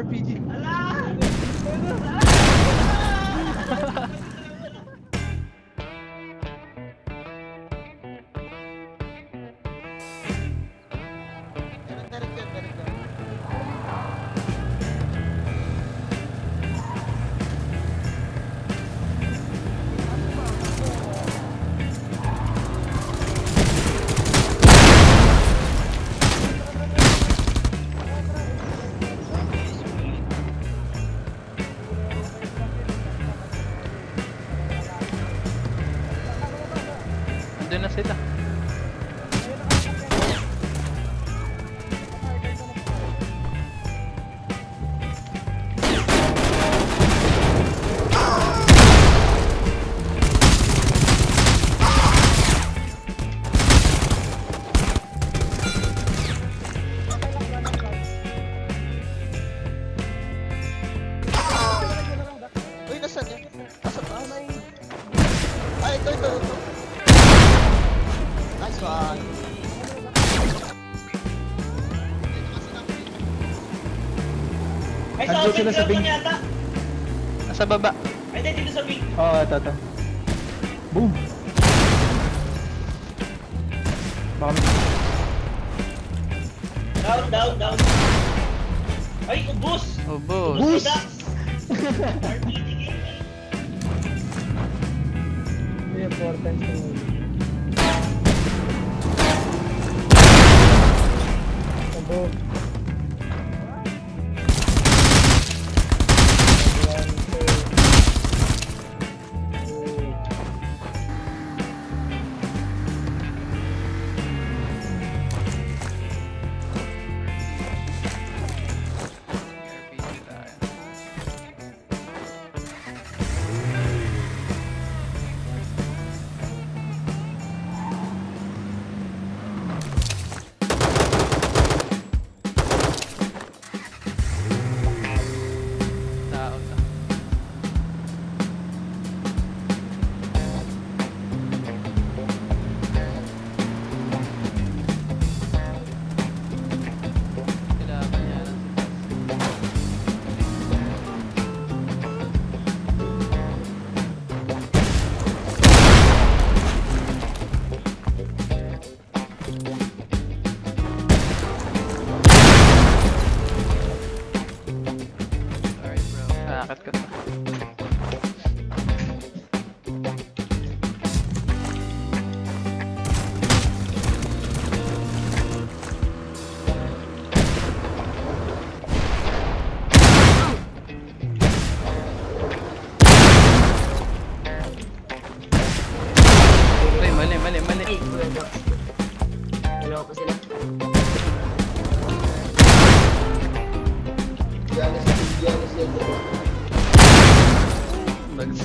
RPG. Meron Uy, nasan yan? Nasa taas? Ay, ito, ito, ito. Nice one. Ay, sa Andun sila sa curtain ping. yata. Nasa baba. Ay, hindi, dito sa ping. Oo, oh, ito, ito. Boom! Baka may... Down, down, down. Ay, ubus! Ubos. Ubus! Dax! RPG abrir importante. porta. Acabou.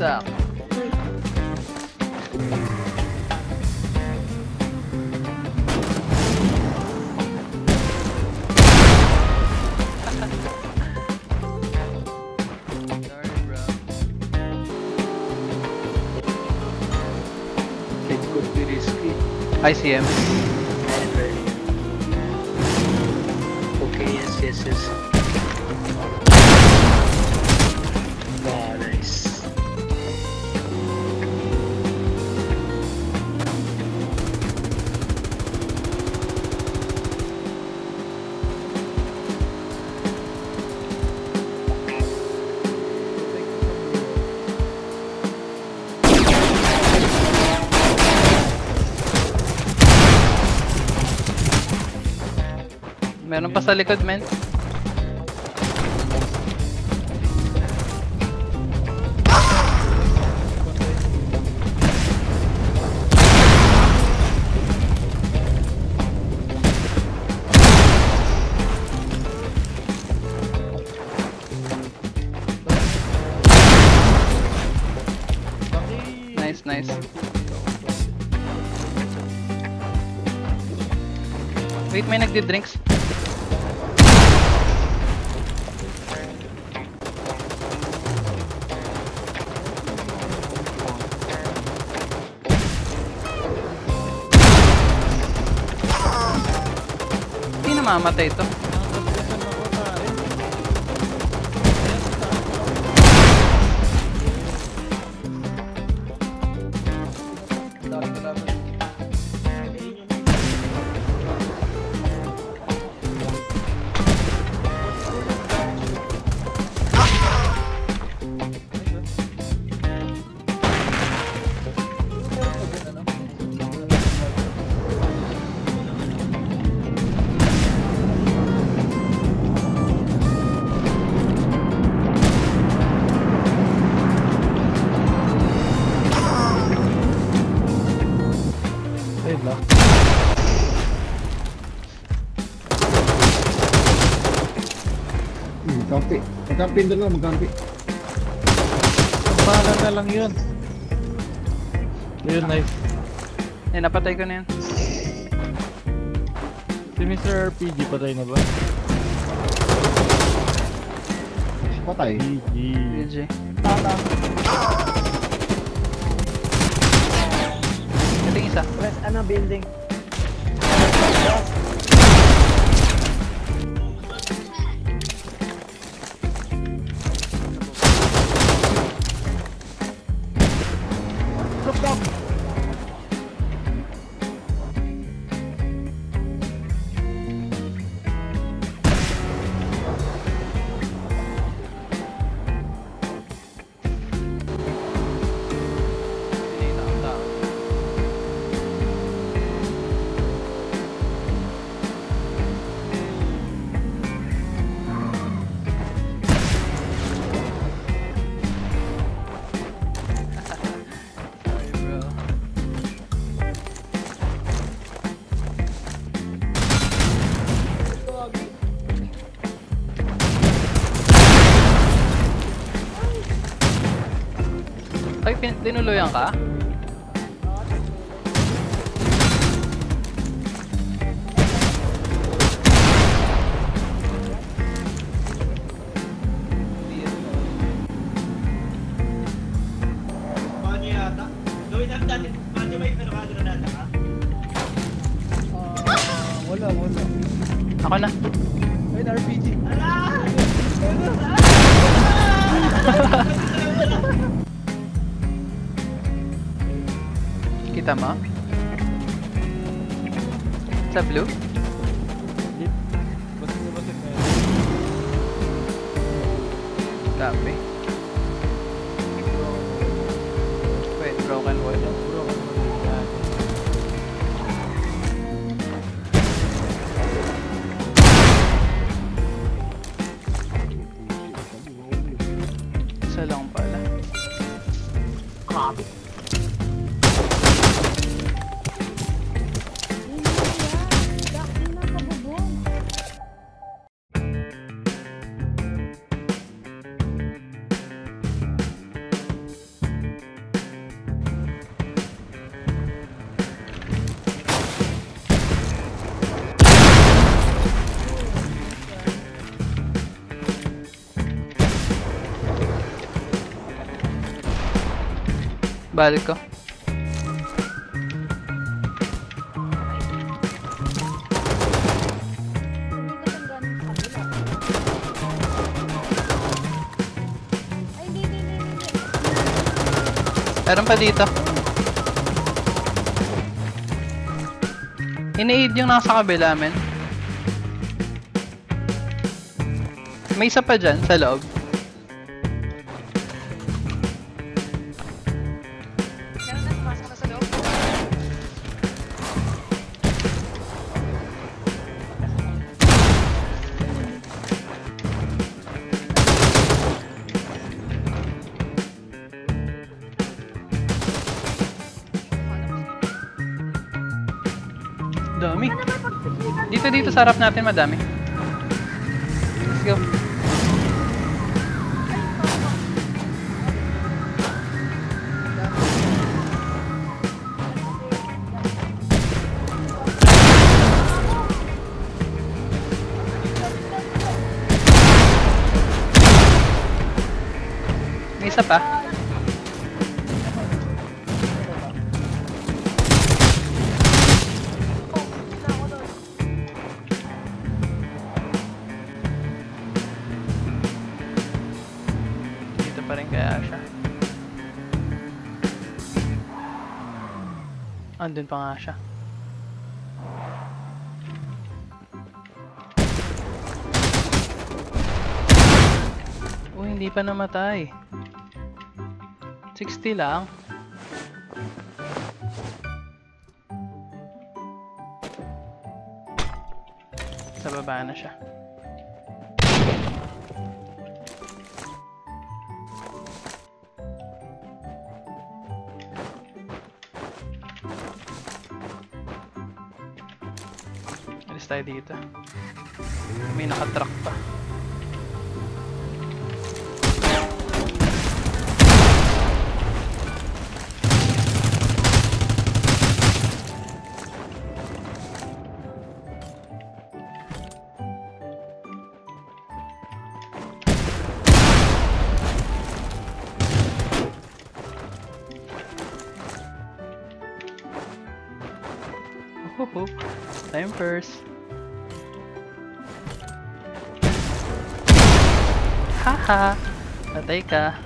up. I see him. Okay, yes, yes, yes. Meron pa sa likod, men. Nice, nice. Wait, may nagdi-drinks. Hindi namamatay ito. Magkampi. Magkampi doon lang, magkampi. Bala na lang yun. Yun, nice. Eh, napatay ko na yan. Si Mr. RPG patay na ba? Patay. PG. GG. Ito yung isa. Press ano, building. Pinita ka? Ah, wala, wala. Ako na. Wait, RPG. Kita tama? Sa blue? Dami. Balik ko. Meron pa dito. Ini-aid yung nasa kabila, men. May isa pa dyan, sa loob. Dami. Dito, dito sa harap natin, madami. Let's go. Isa pa. Pa rin kaya siya. Andun pa nga siya. Oh, hindi pa namatay. 60 lang. Sa baba na siya. Alis tayo dito. May nakatrack pa. Time first. Haha. Patay ka.